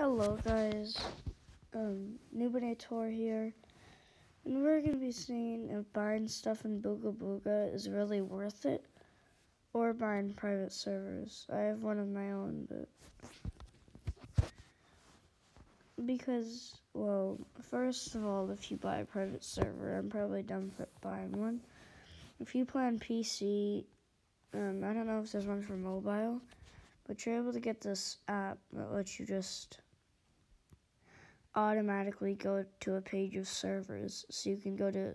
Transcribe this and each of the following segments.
Hello guys, um, Nubinator here, and we're going to be seeing if buying stuff in Booga Booga is really worth it, or buying private servers. I have one of my own, but, because, well, first of all, if you buy a private server, I'm probably done for buying one. If you play on PC, um, I don't know if there's one for mobile, but you're able to get this app that lets you just automatically go to a page of servers. So you can go to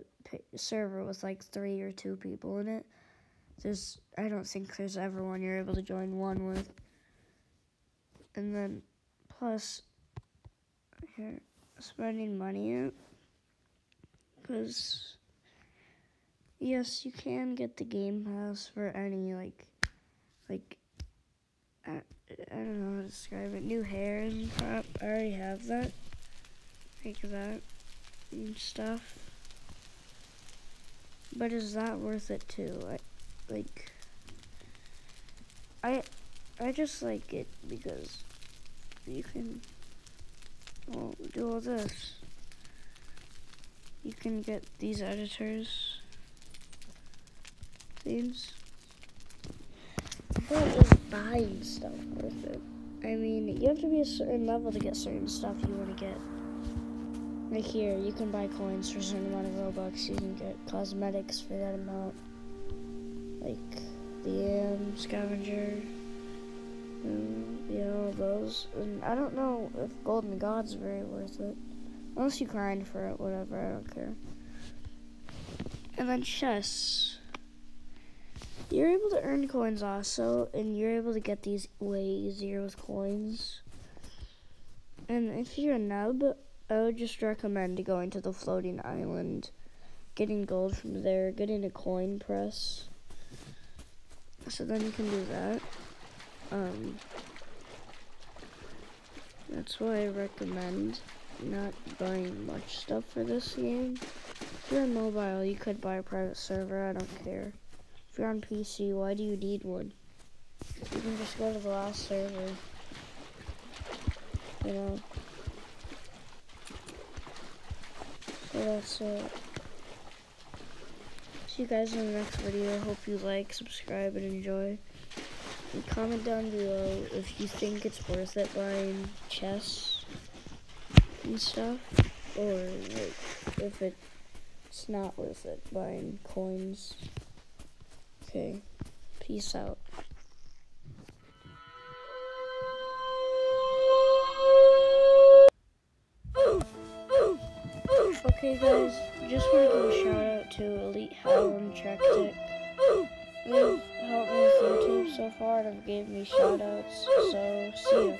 a server with like three or two people in it. There's, I don't think there's ever one you're able to join one with. And then, plus, here, spending money out. Because, yes, you can get the Game Pass for any, like, like, I, I don't know how to describe it. New hair and crap. I already have that like that and stuff. But is that worth it too? I, like, I, I just like it because you can, well, do all this. You can get these editors, things. But is buying stuff worth it? I mean, you have to be a certain level to get certain stuff you want to get. Right here, you can buy coins for a certain amount of Robux. You can get cosmetics for that amount. Like the AM scavenger. Um, and, yeah, all those. And I don't know if Golden God's very worth it. Unless you grind for it, whatever, I don't care. And then chess. You're able to earn coins also, and you're able to get these way easier with coins. And if you're a nub, I would just recommend going to the floating island, getting gold from there, getting a coin press. So then you can do that. Um, that's why I recommend not buying much stuff for this game. If you're mobile, you could buy a private server, I don't care. If you're on PC, why do you need one? You can just go to the last server. You know. That's it. Uh, see you guys in the next video. Hope you like, subscribe, and enjoy. And comment down below if you think it's worth it buying chests and stuff. Or like, if it's not worth it buying coins. Okay. Peace out. Okay guys, just want to give a shout out to Elite Hell and Tactic. They've helped me with YouTube so far and have gave me shout outs, so see ya.